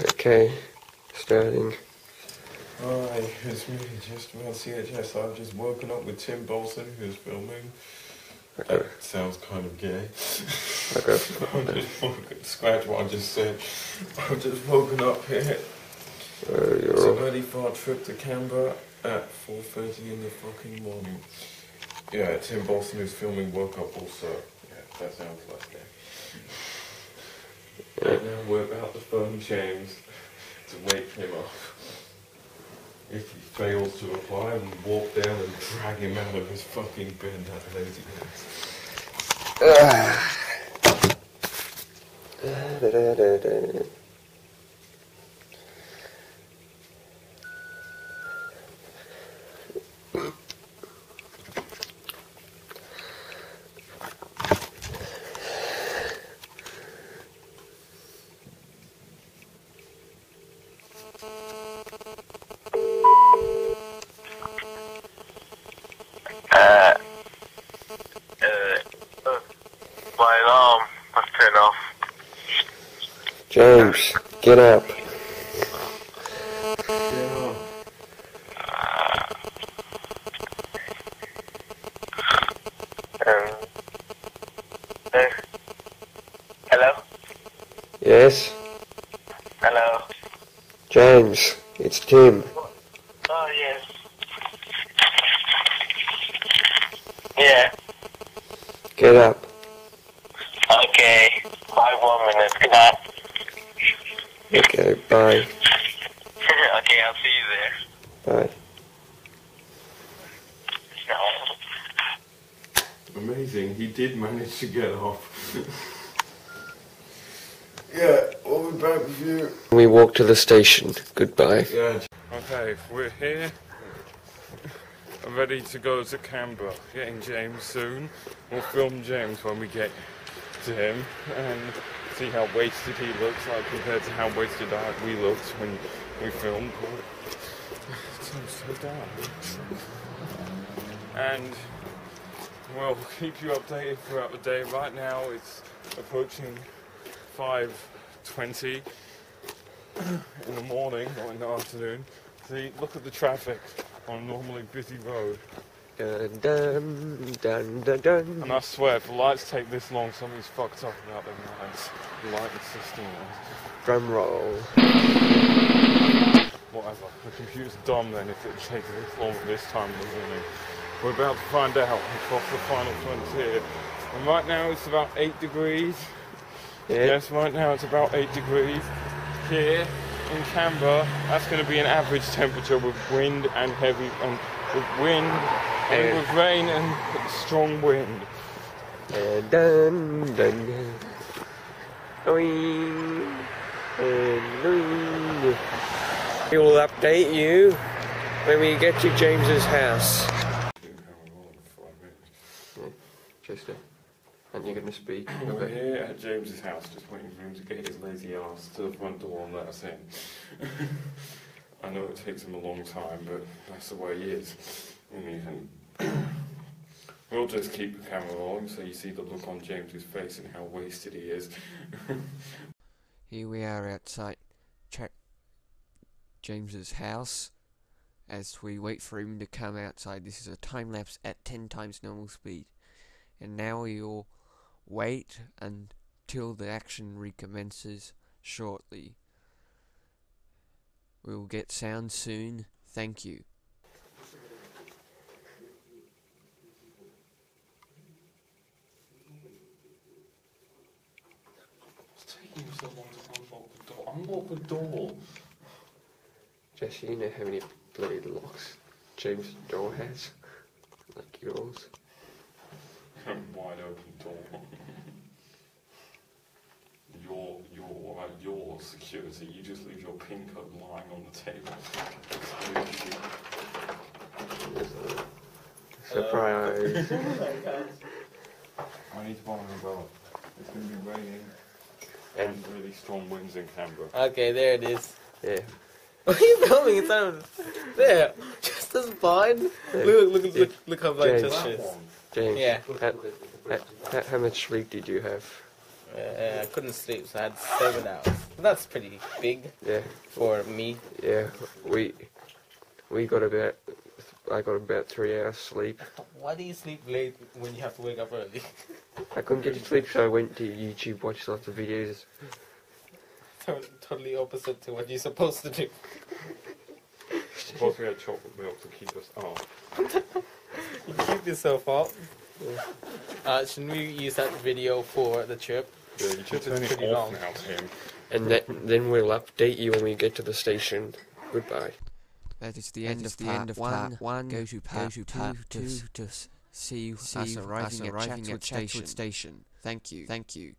Okay, starting. Hi, it's me, just about CHS. I've just woken up with Tim Bohlsen, who's filming. Okay. That sounds kind of gay. Okay. I'm just woken, scratch what I just said. I've just woken up here. Uh, It's a very far trip to Canberra at 4.30 in the fucking morning. Yeah, Tim Bohlsen, who's filming, woke up also. Yeah, that sounds like gay. And now we're about to phone James to wake him up. If he fails to reply, we walk down and drag him out of his fucking bed, that lazy ass. Da, da, da, da. Uh, uh, my alarm was turned off. James, get up. Yeah. Um, uh, hello? Yes? Hello? James, it's Tim. Oh, yes. Yeah, Get up. okay. Five more minutes. Good night. Okay, bye. okay, I'll see you there. Bye. No. Amazing, he did manage to get off. yeah, we'll be back with you. We walk to the station. Goodbye. Yeah. Okay, we're here. I'm ready to go to Canberra. Getting James soon. We'll film James when we get to him and see how wasted he looks like compared to how wasted I, we looked when we filmed. Seems so dark. And we'll keep you updated throughout the day. Right now it's approaching 5.20 in the morning or in the afternoon. See, look at the traffic on a normally busy road. Dun dun dun dun dun. And I swear, if the lights take this long, something's fucked up about them lights. The lighting system. Drum roll. Whatever. The computer's dumb then if it takes this long this time in the morning. We're about to find out across the final frontier. And right now it's about 8 degrees. Yeah. Yes, right now it's about 8 degrees. Here in Canberra, that's going to be an average temperature with wind and heavy, and with wind and Yeah. with rain and strong wind. Dun dun dun. dun. Doing. And doing. We will update you when we get to James's house. Chester, and you're gonna speak. We're here at James's house, just waiting for him to get his lazy ass to the front door and let us in. I know it takes him a long time, but that's the way he is. We'll just keep the camera rolling so you see the look on James's face and how wasted he is. Here we are outside Ch- James's house as we wait for him to come outside. This is a time lapse at 10 times normal speed. And now we will wait until the action recommences shortly. We will get sound soon. Thank you. It's taking you so long to unlock the door. Unlock the door! Jesse, you know how many bloody locks James's door has? Like yours. Wide open door. your, your, your security. You just leave your pin code lying on the table. Surprise. Oh I need to buy an umbrella. It's going to be raining and and really strong winds in Canberra. Okay, there it is. yeah. What are you filming? It's on there. Just as fine. Yeah. Look, look, look, look how bright James. just That is. one. James, Yeah. how, how, how, how much sleep did you have? Uh, I couldn't sleep, so I had seven hours. That's pretty big Yeah, for me. yeah. We we got about I got about three hours sleep. Why do you sleep late when you have to wake up early? I couldn't get to sleep, so I went to YouTube, watched lots of videos. To- totally opposite to what you're supposed to do. Plus we had chocolate milk to keep us up. You keep yourself up. Uh, shouldn't we use that video for the trip? Yeah, you should turn it pretty off long. now, Tim. And that, then we'll update you when we get to the station. Goodbye. That is the end of the end of part one. Go to part two to s- to see you us arriving at Chatswood station. Thank you. Thank you.